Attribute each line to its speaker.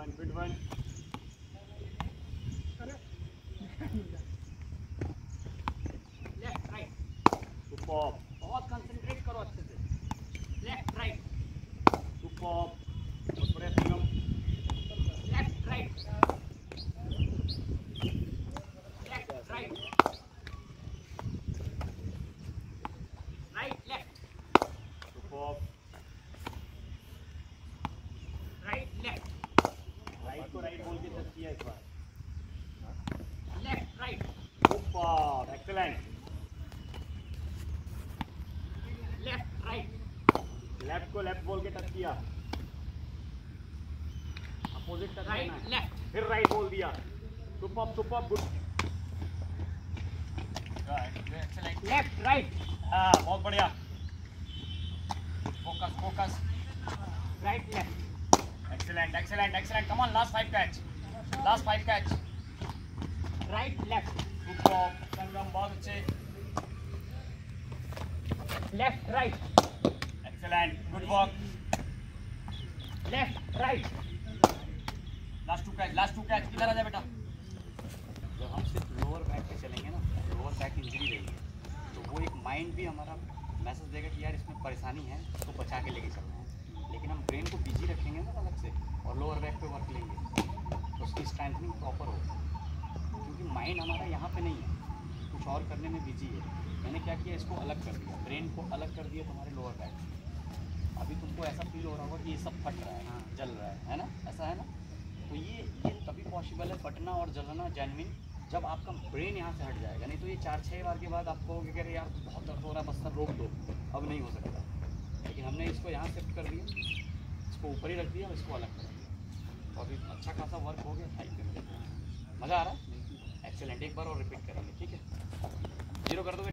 Speaker 1: one, good one.
Speaker 2: Left right
Speaker 1: Superb,
Speaker 2: बहुत concentrate करो अच्छे से लेफ़्ट राइट
Speaker 1: superb. बहुत बढ़िया Singam.
Speaker 2: Left right left right right left
Speaker 1: Superb.
Speaker 2: Right left
Speaker 1: को right बोल के टच किया इस बार.
Speaker 2: Left right
Speaker 1: Superb, excellent.
Speaker 2: Left right
Speaker 1: Left को left बोल के टच किया. Touch करना
Speaker 2: राइट
Speaker 1: है.
Speaker 2: लेफ़्ट
Speaker 1: फिर right बोल दिया. Superb, good.
Speaker 2: Excellent left right
Speaker 1: हाँ, बहुत बढ़िया. Focus, focus.
Speaker 2: Right left
Speaker 1: Excellent, excellent, excellent. Come on, last five catch. Last five catch.
Speaker 2: Right left
Speaker 1: Superb. Sangam बहुत अच्छे.
Speaker 2: Left right
Speaker 1: Excellent. Good work.
Speaker 2: Left right
Speaker 1: last two catch last two catch किधर आ जा बेटा जब हम सिर्फ़ lower back पे चलेंगे ना लोअर बैक इंजरी रहेगी तो वो एक माइंड भी हमारा मैसेज देगा कि यार इसमें परेशानी है तो बचा के लेके चलना है लेकिन हम ब्रेन को बिज़ी रखेंगे ना अलग से और लोअर बैक पे वर्क लेंगे। तो उसकी स्ट्रेंथनिंग प्रॉपर होगी क्योंकि माइंड हमारा यहाँ पे नहीं है। कुछ और करने में बिज़ी है। मैंने क्या किया इसको अलग कर दिया। ब्रेन को अलग कर दिया तुम्हारे लोअर बैक अभी तुमको ऐसा फील हो रहा होगा कि ये सब फट रहा है हाँ। जल रहा है। है ना? ऐसा है ना? तो ये ये तभी पॉसिबल है फटना और जलना जेनविन जब आपका ब्रेन यहाँ से हट जाएगा। नहीं तो ये चार छः बार के बाद आप कहोगे कि अरे यार बहुत दर्द हो रहा है बस रोक दो। अब नहीं हो सकता। लेकिन हमने इसको यहाँ शिफ्ट कर दिया। इसको ऊपर ही रख दिया और इसको अलग कर दिया। तो अभी अच्छा खासा वर्क हो गया हाइट पे मज़ा आ रहा है? एक्सेलेंट एक बार और रिपीट करेंगे, ठीक है? ज़ीरो कर दोगे?